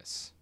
Yes.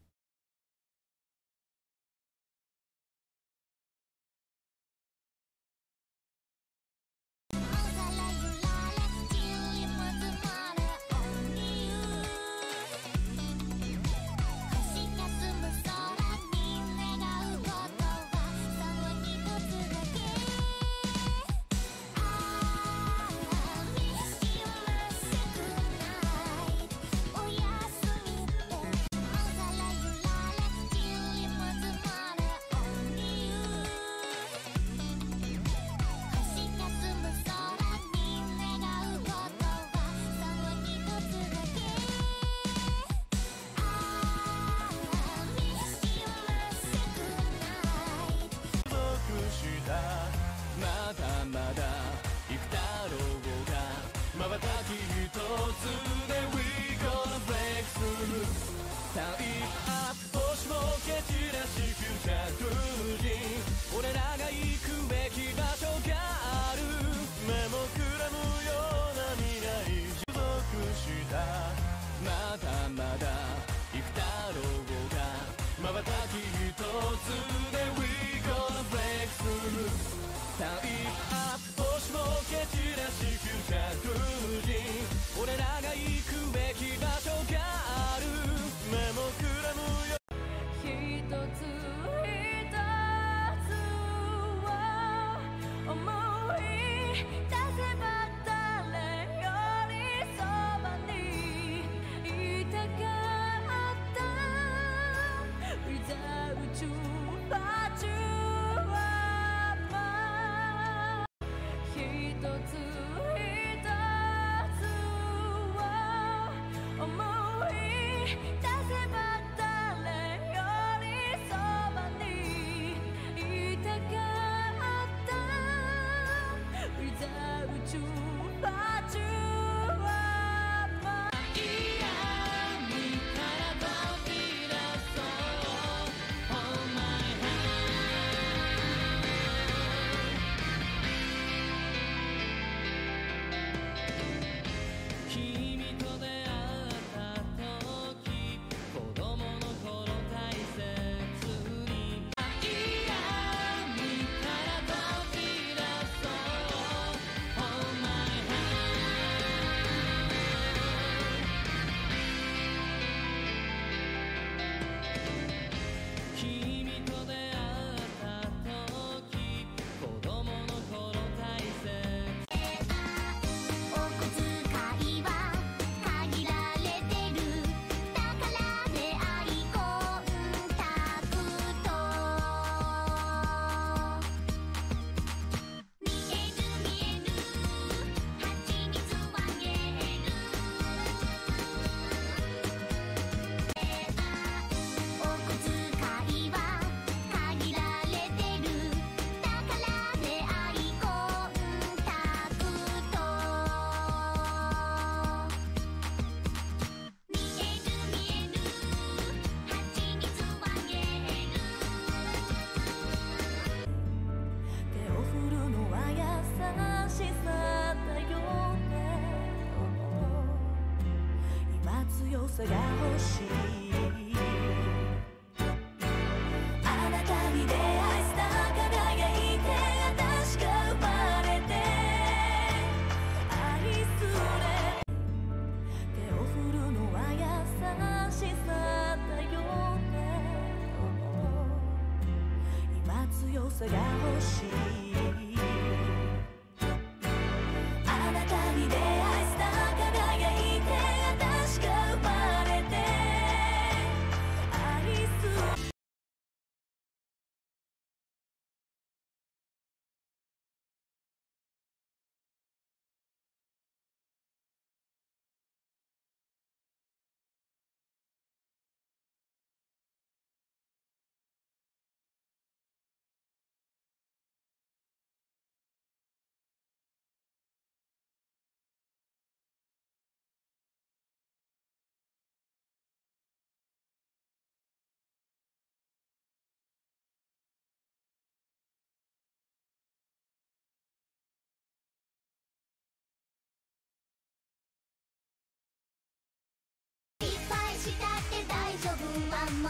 遊ぶわも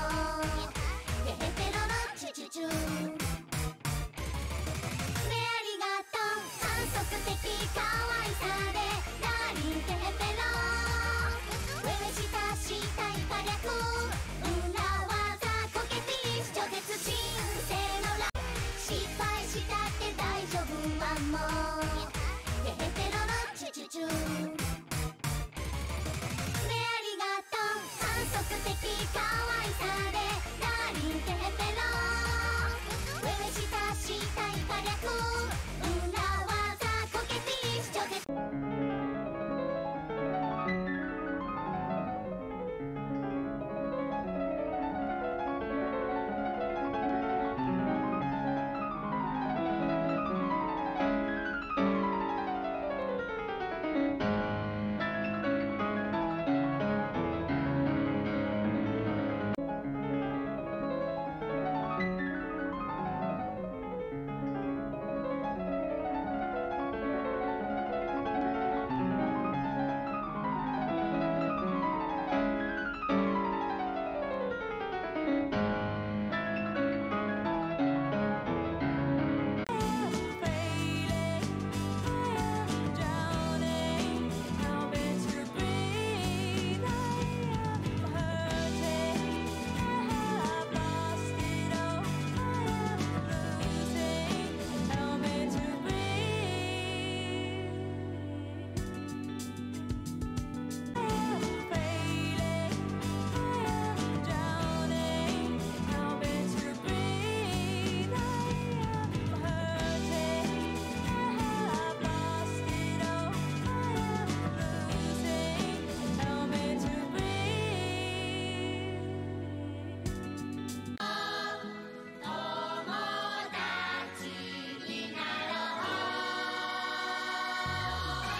てへペロロチュチュチュ。メありがとう。反則的可愛さで。ダーリンてへペロ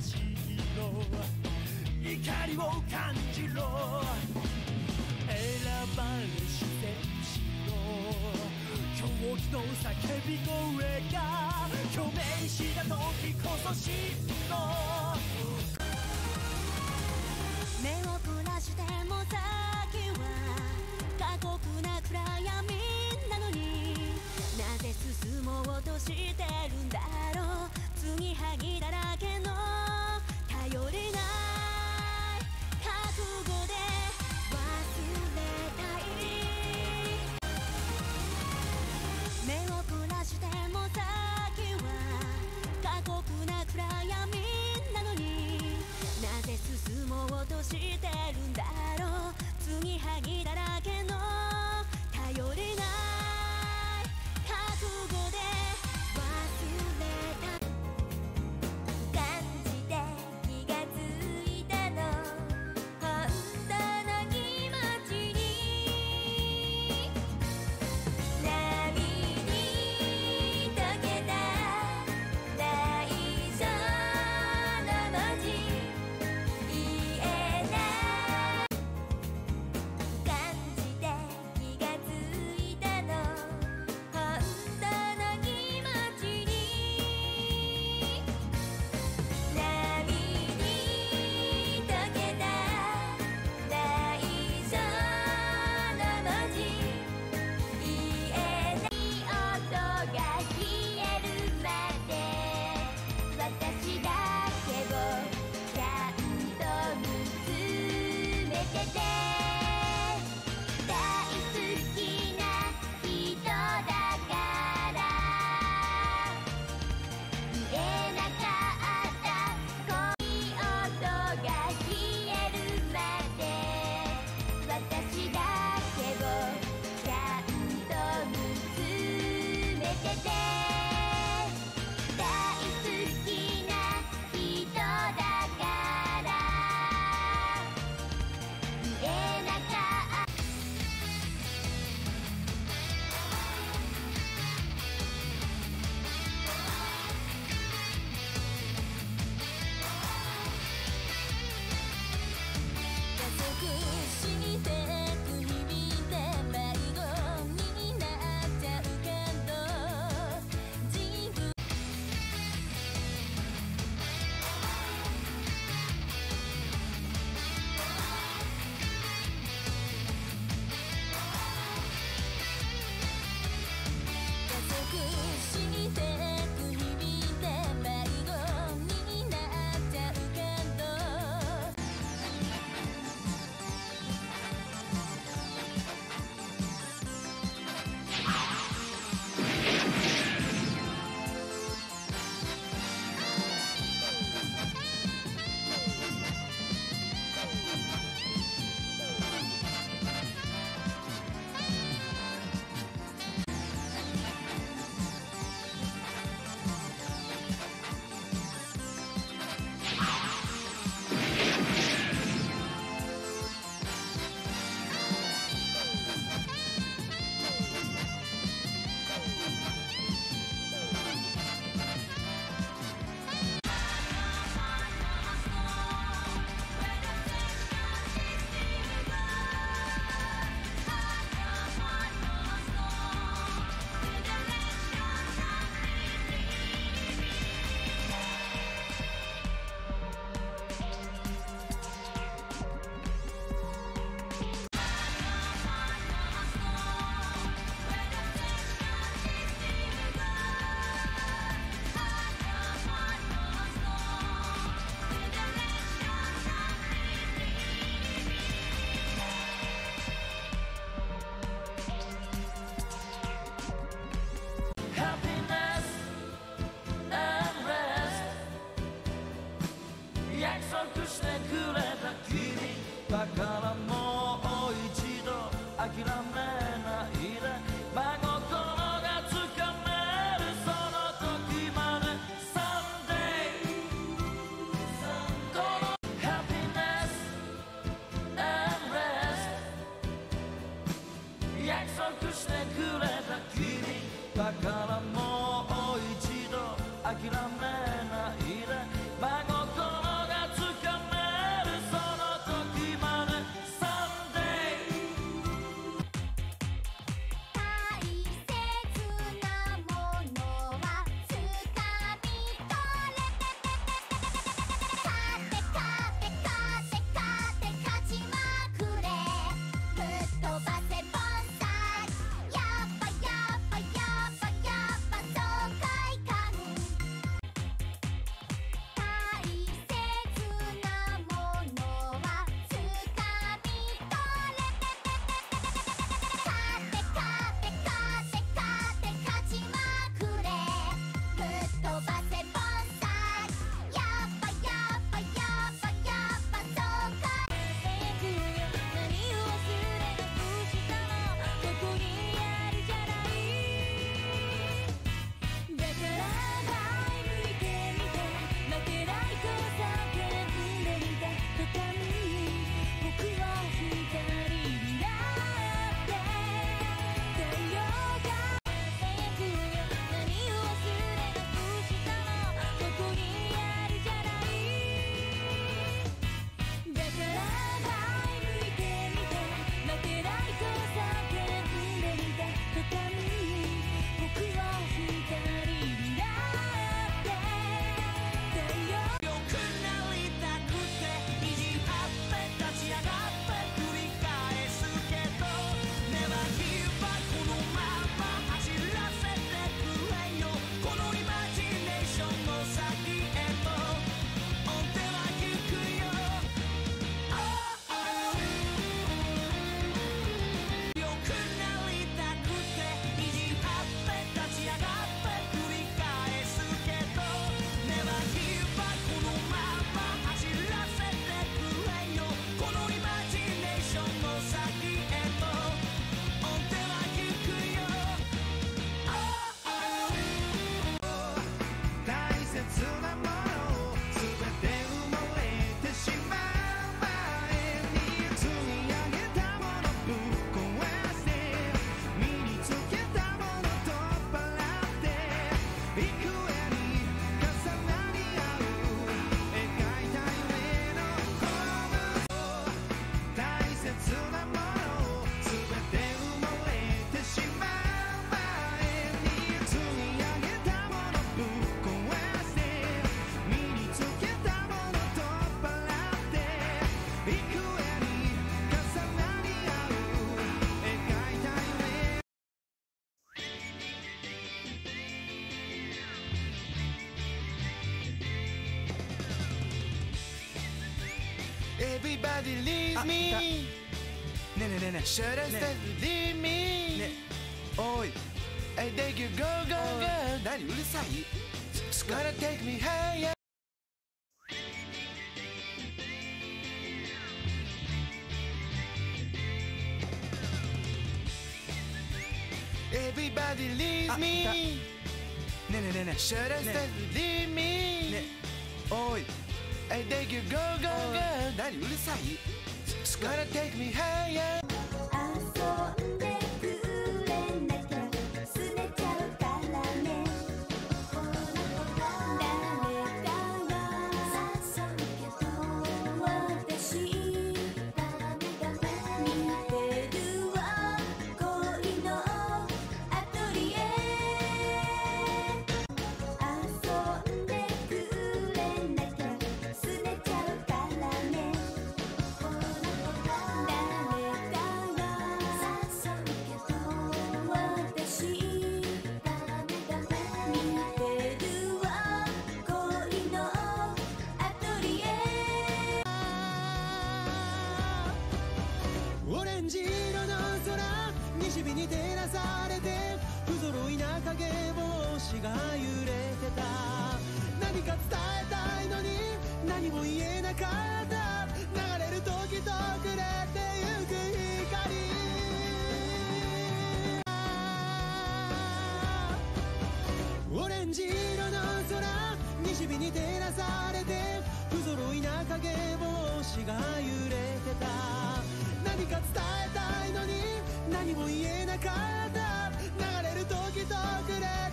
魂の怒りを感じろ。選ばれし天使の狂気の叫び声が共鳴した時こそ真の目を凝らしても先は過酷な暗闇なのに。なぜ進もうとしてるんだろう。継ぎはぎだらけの頼れない Everybody leave me ねえねえねえね Should I stay leave me えねおい I think you go go go 何うるさい It's gonna take me higher 際疲れてなかった流れる時と暮れてゆく光オレンジ色の空西日に照らされて不揃いな影帽子が揺れてた何か伝えたいのに何も言えなかった流れる時と暮れ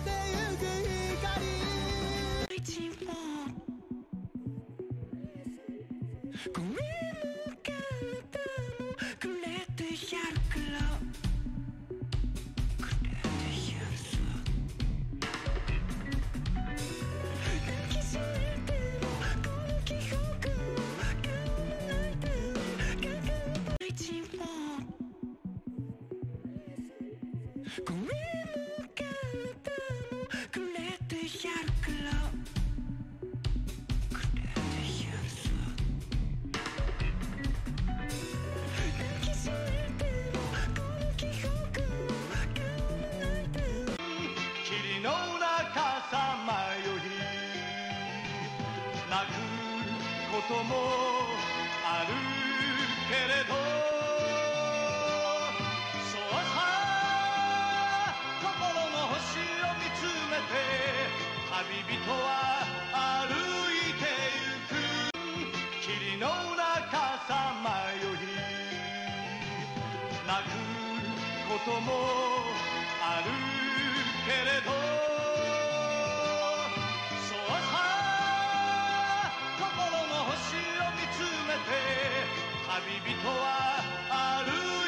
ここともあるけれどそうさ心の星を見つめて旅人は歩いてゆく。霧の中さまよい。泣くこともあるけれど旅人は歩い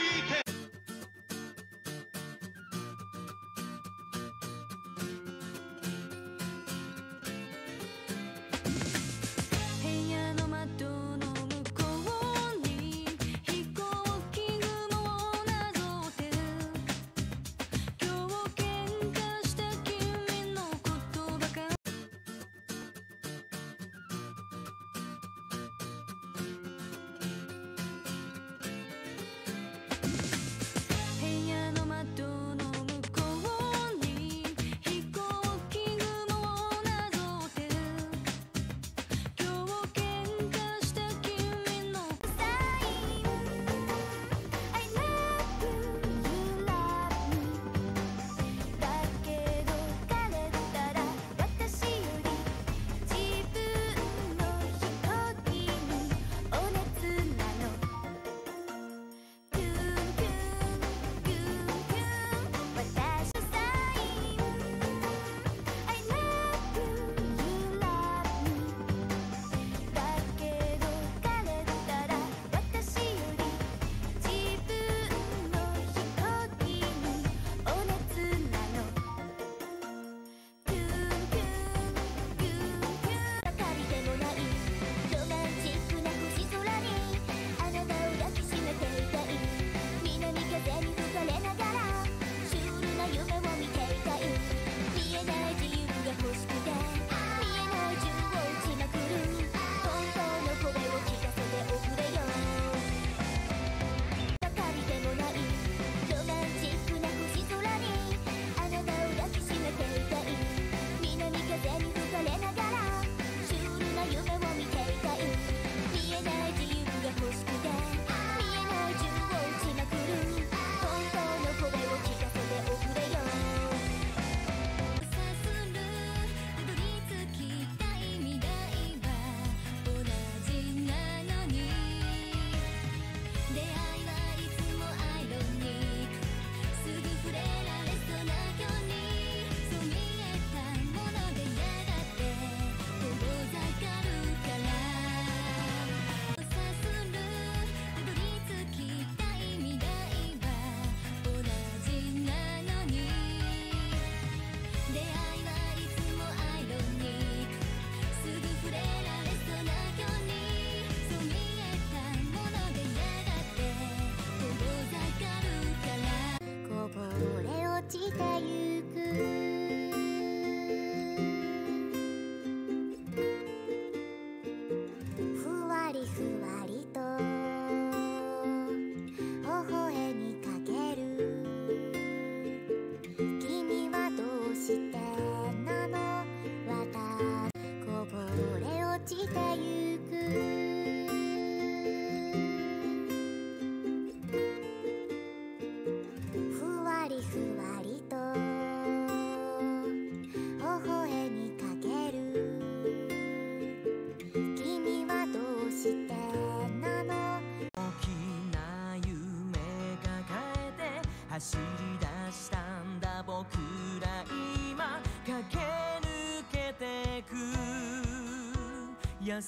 優し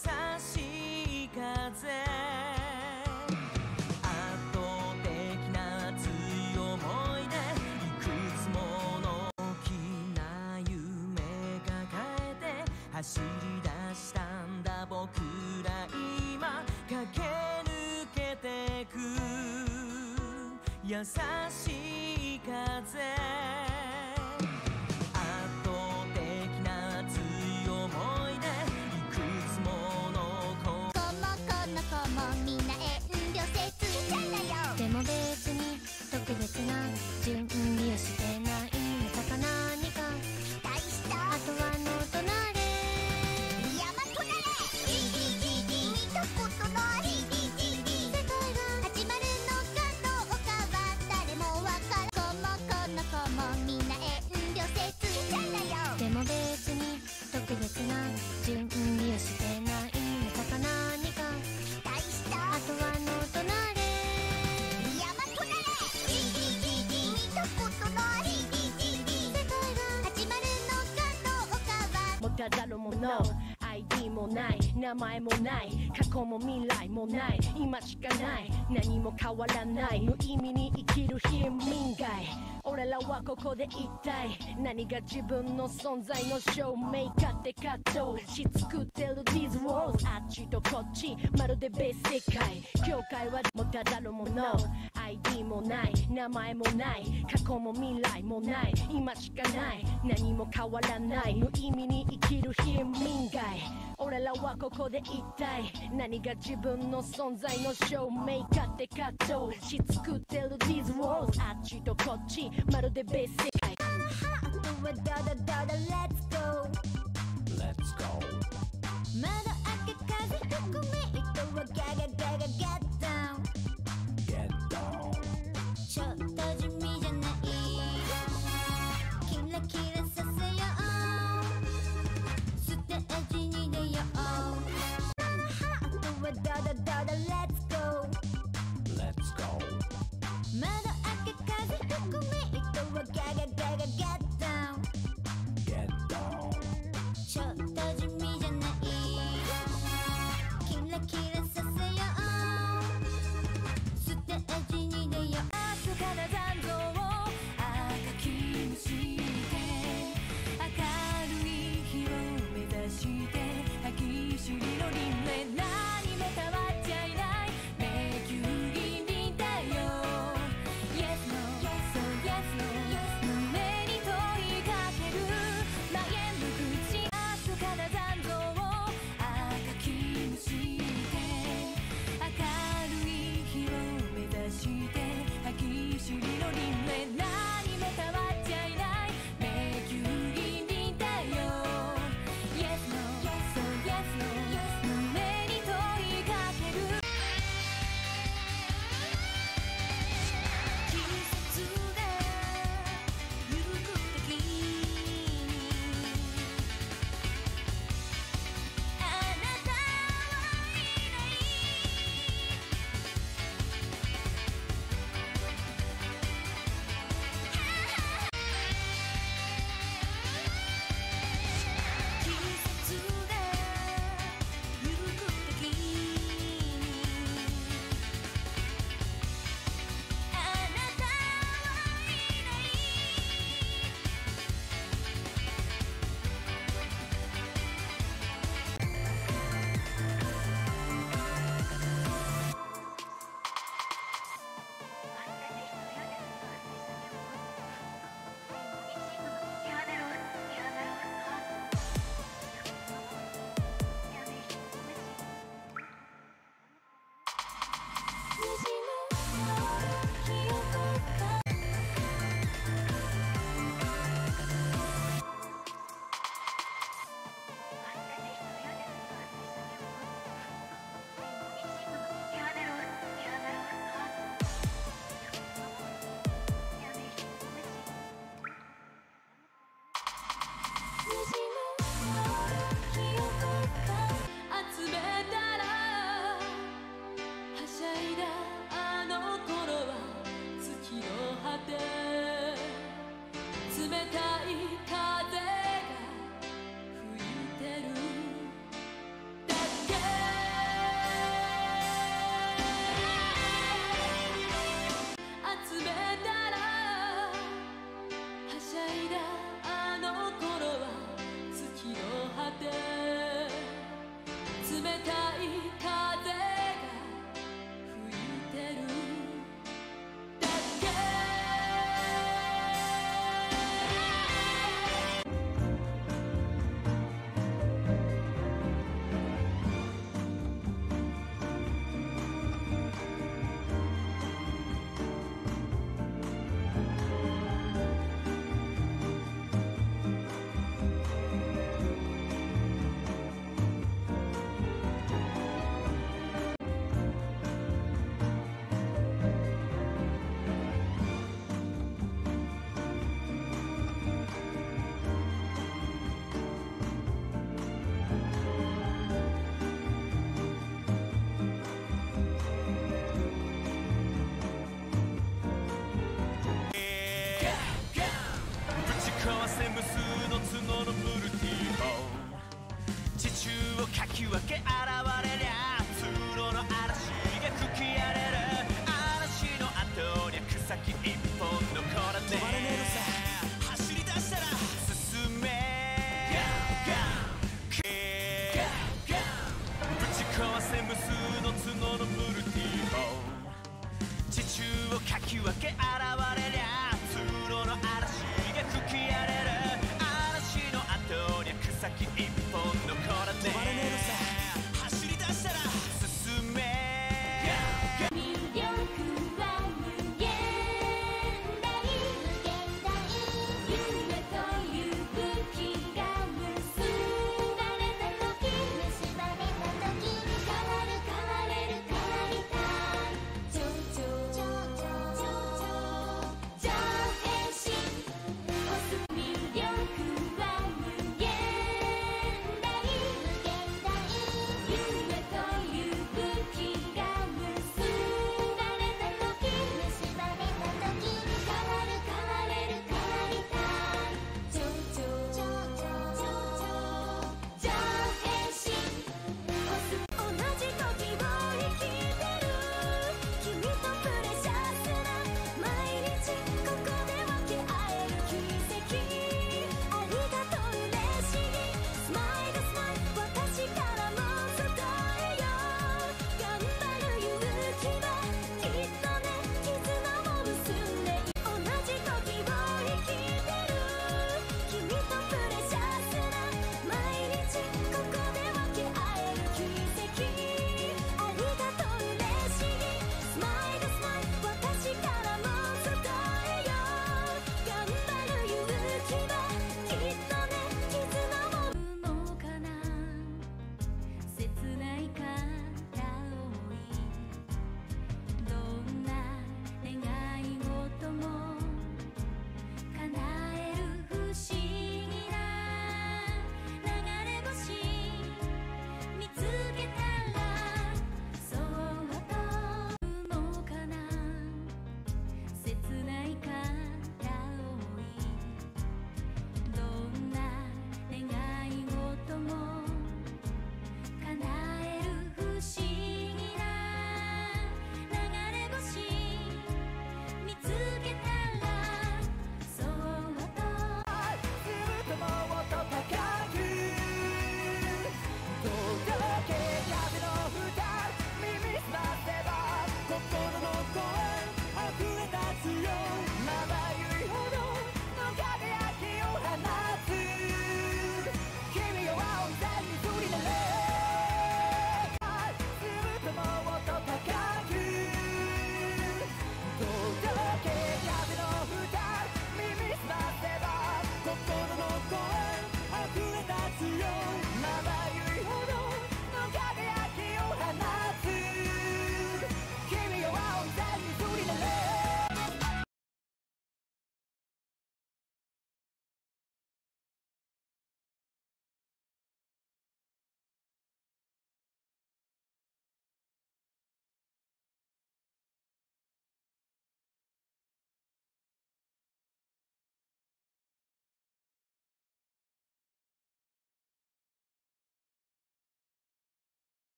い風。圧倒的な熱い思いでいくつもの大きな夢抱えて走り出したんだ。僕ら今駆け抜けてく。優しい風。な準備をしての。ID もない。名前もない。過去も未来もない。今しかない。何も変わらない。無意味に生きる貧民街俺らはここで一体何が自分の存在の証明かって葛藤し作ってる These walls あっちとこっちまるで別世界。境界はもうただろもの。ID もない名前もない過去も未来もない。今しかない。何も変わらない。無意味に生きる貧民街。俺らはここで一体。何が自分の存在の証明かって葛藤し作ってる These walls あっちとこっち。まるで別世界。Let's go Let's go 窓開け風含め糸はガガガガ Get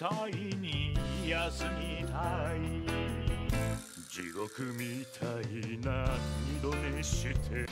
対に休みたい。地獄みたいな二度寝して。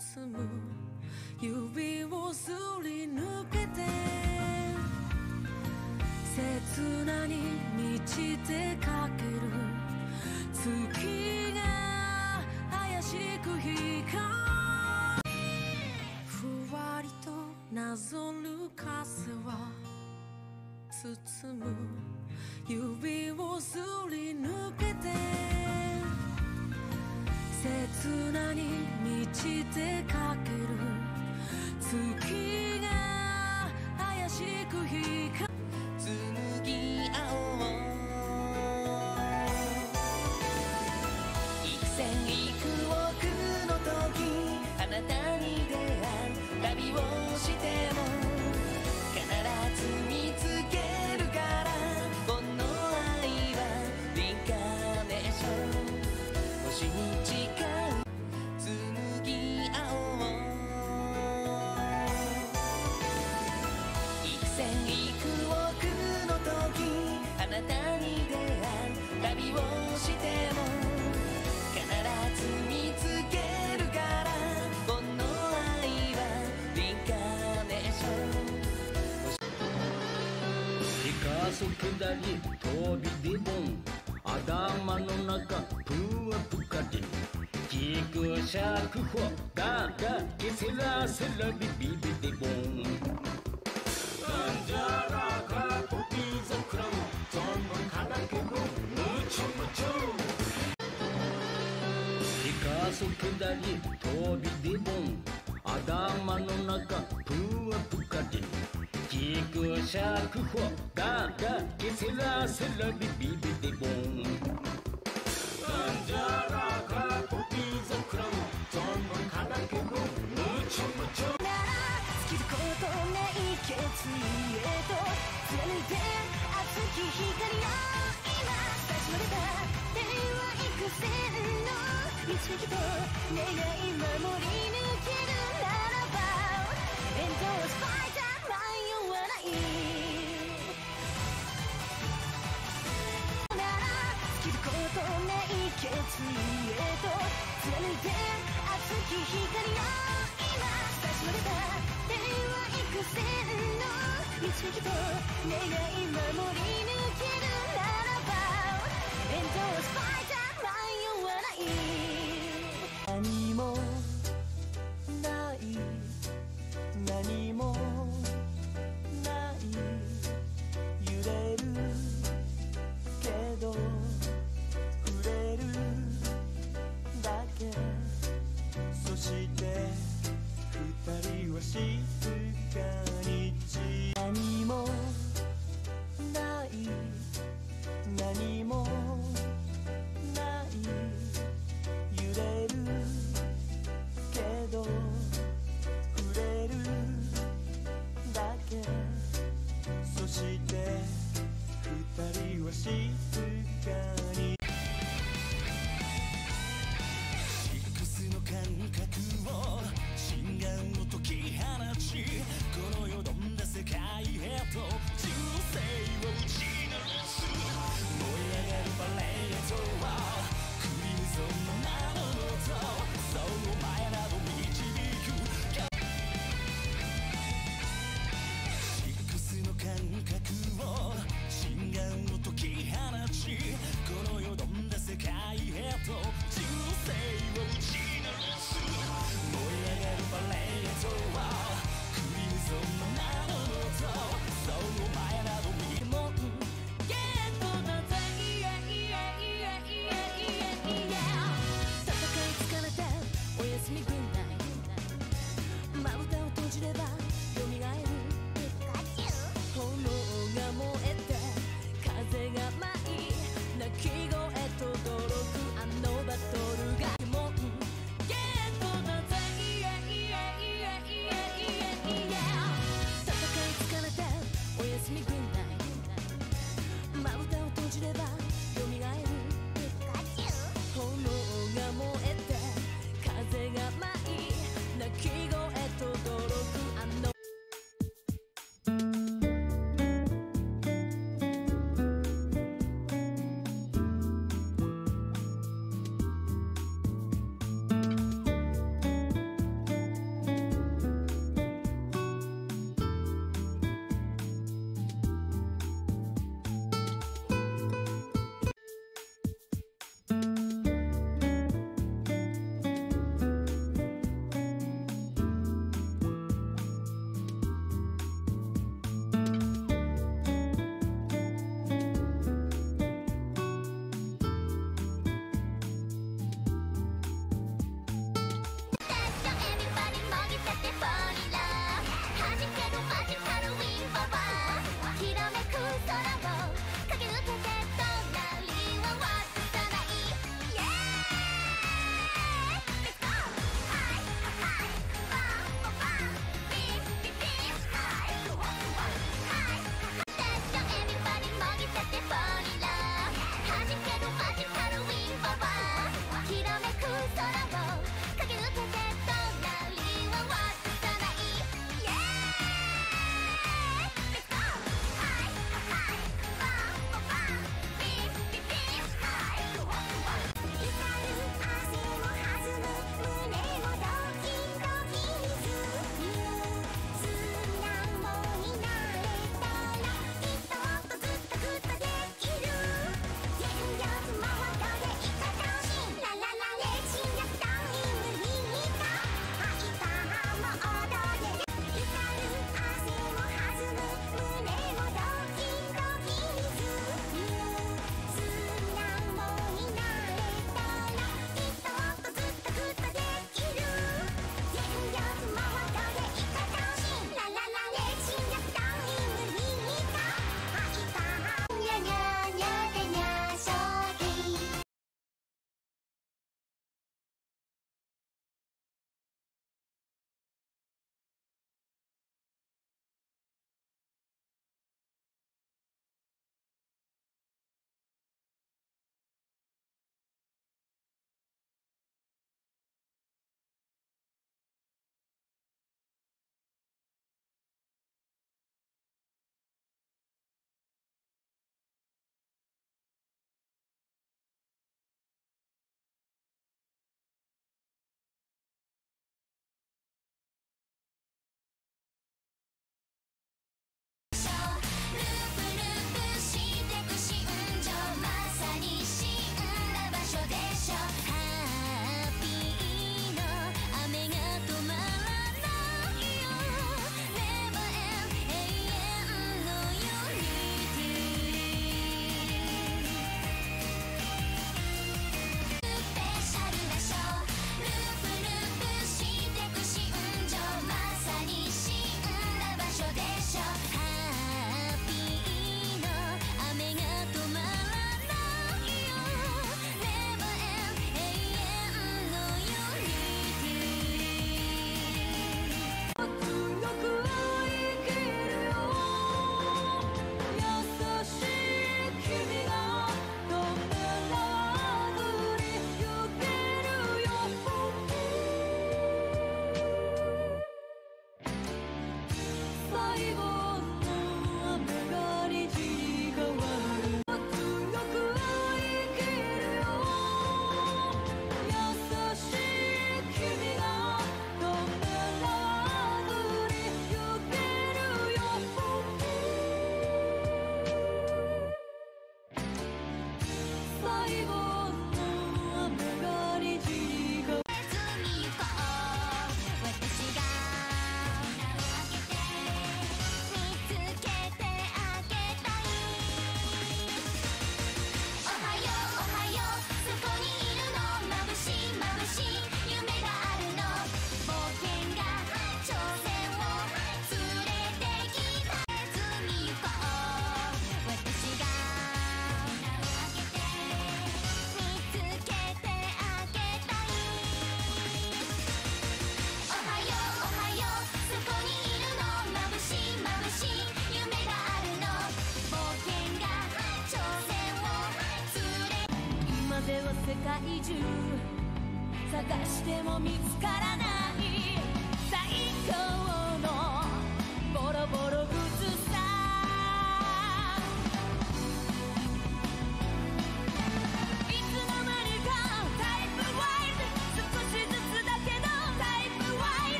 つむ。指をすり抜けて。刹那に満ちてかける。月が怪しく光ふわりとなぞる風は。包む。指をすり抜けて。刹那に満ちてかける。月が怪しく光る。左飛びでボン頭の中ぷわぷかでギクシャクホガガゲセラセラビビビでボンなんじゃらからポピーザクラム存分からけぼむちむちピカソ下り飛びでボン頭の中ぷわぷかでギクシャクホ lovey, baby, they born.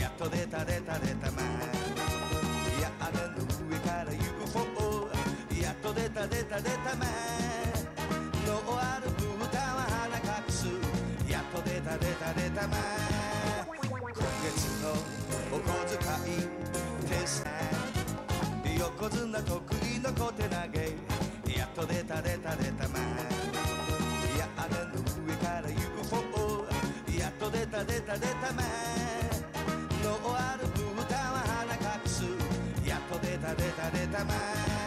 やっと出た出た出たまいやあれの上から UFO やっと出た出た出たまノーアルブ歌は花隠すやっと出た出た出たま今月のお小遣い手さ横綱得意の小手投げやっと出た出た出たまやあれの上から UFO やっと出た出た出たまた出た出たま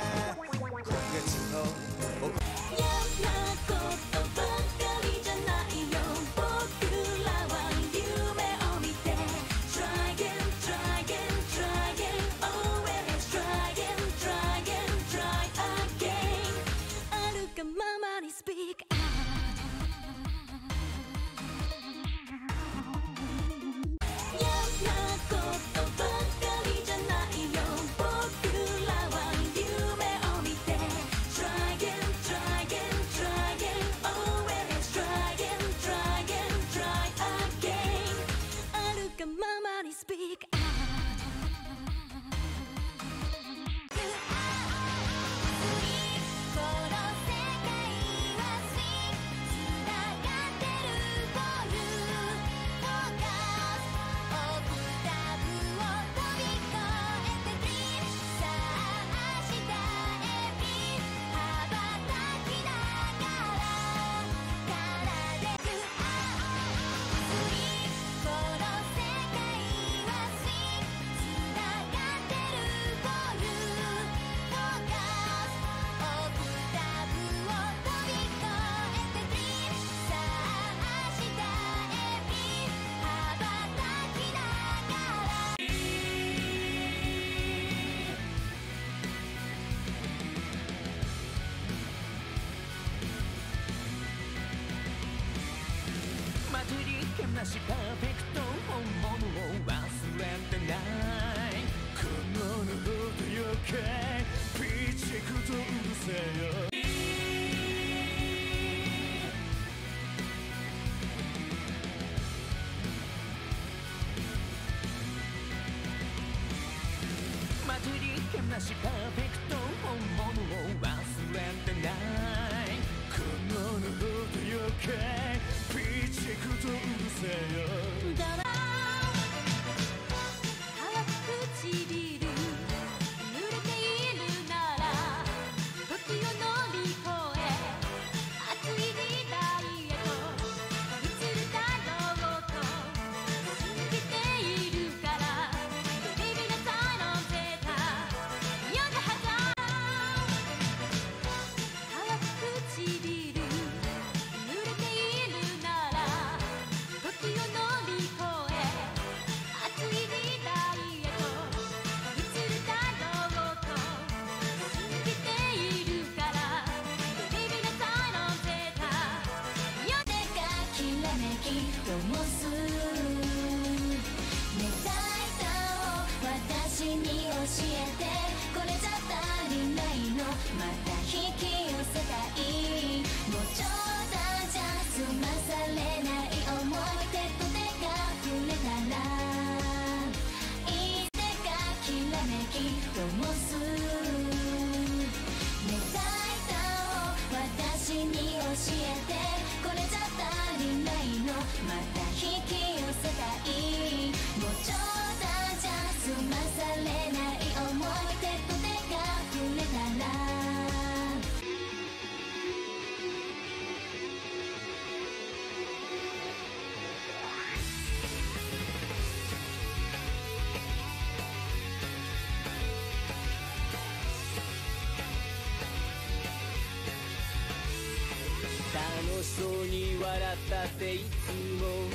I'm a perfect 笑ったっていつも